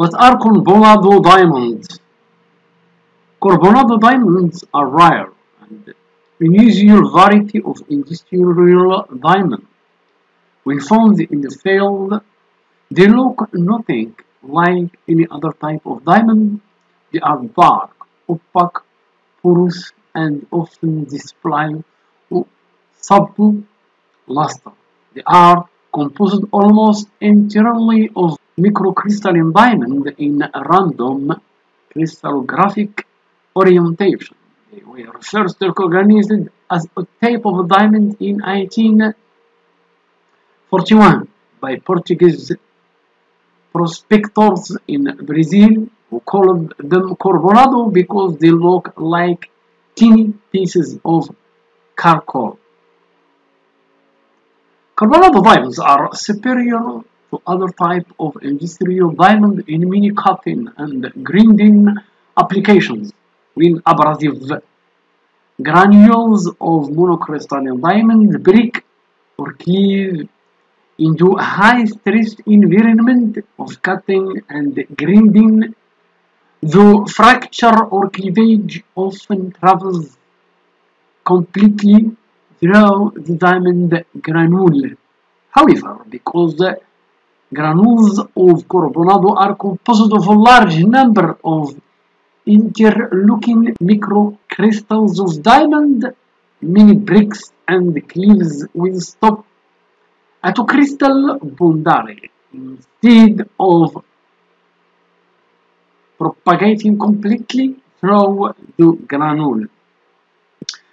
What are Carbonado diamonds? Carbonado diamonds are rare and unusual variety of industrial diamond. When found in the field, they look nothing like any other type of diamond. They are dark, opaque, porous, and often display subtle luster. They are composed almost entirely of microcrystalline diamond in random crystallographic orientation. They were first recognized as a type of diamond in 1841 by Portuguese prospectors in Brazil who called them Carbonado because they look like tiny pieces of charcoal. Carbonado diamonds are superior to other types of industrial diamond in mini cutting and grinding applications when abrasive granules of monocrystalline diamond break or cleave into a high stress environment of cutting and grinding the fracture or cleavage often travels completely through the diamond granule. However, because granules of Carbonado are composed of a large number of interlocking microcrystals of diamond, many bricks and cleaves will stop at a crystal boundary instead of propagating completely through the granule.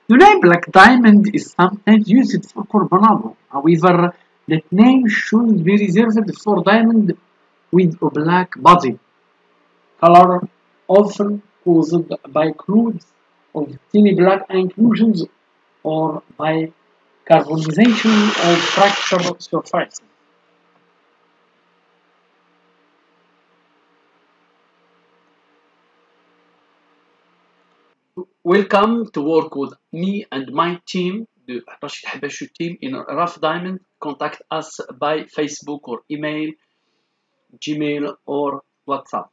The name black diamond is sometimes used for Carbonado. However, that name should be reserved for diamond with a black body, color often caused by clouds of tiny black inclusions or by carbonization of fractured surfaces. Welcome to work with me and my team, the Rachid Hbachou team in Rough Diamond. Contact us by Facebook or email, Gmail or WhatsApp.